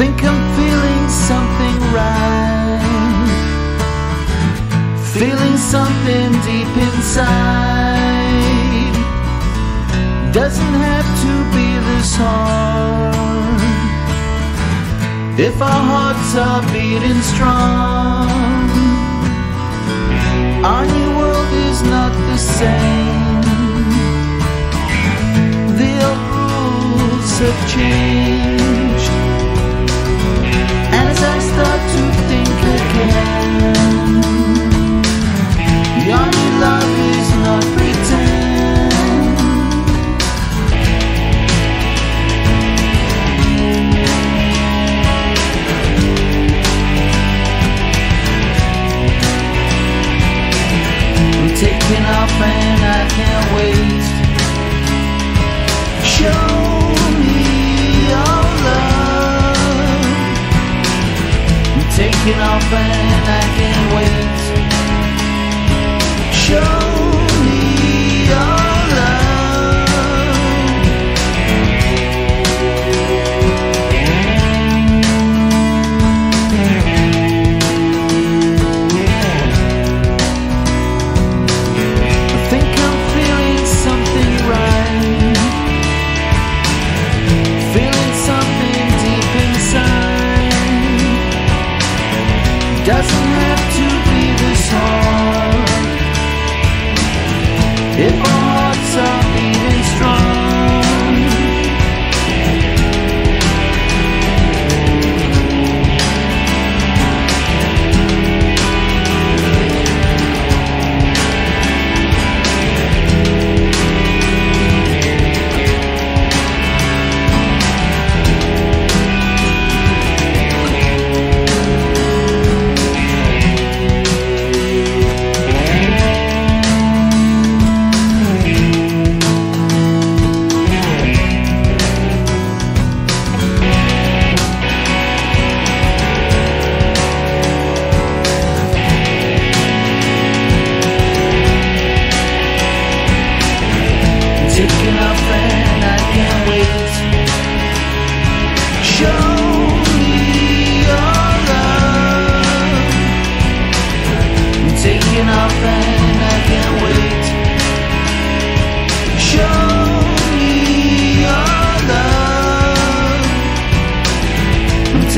Think I'm feeling something right. Feeling something deep inside. Doesn't have to be this hard. If our hearts are beating strong, our new world is not the same. The old rules have changed. I can't wait. Show me your love. Taking off and I can't wait. Show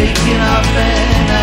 taking off and I